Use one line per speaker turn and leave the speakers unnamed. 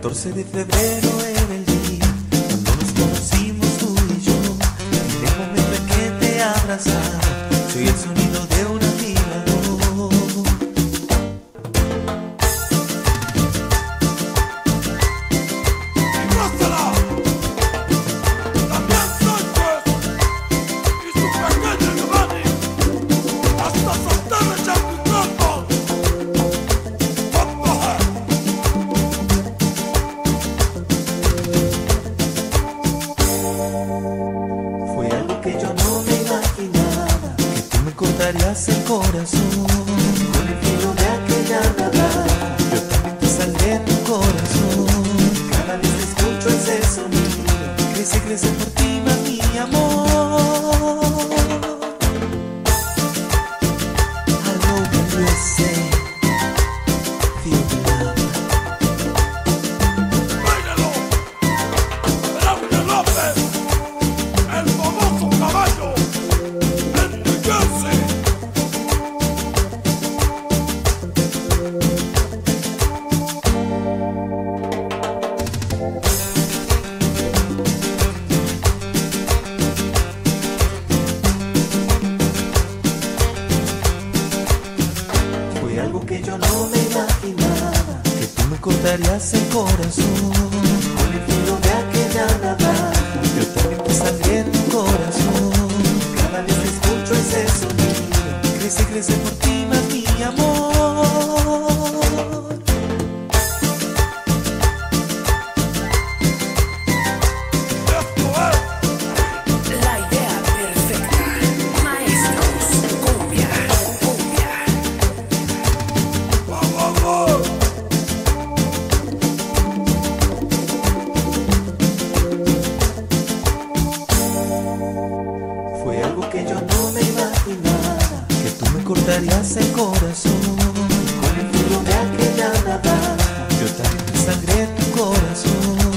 14 de febrero era el día cuando nos conocimos soy el sonido de una vibrador. Fue algo que yo no cortarías el corazón. Con el filo de aquella nada, yo también te tu corazón. Cada vez que escucho ese sonido, crece, crece por ti mi amor. Cortarías el corazón. El corazón. Con el filo de aquella nada, en tu corazón.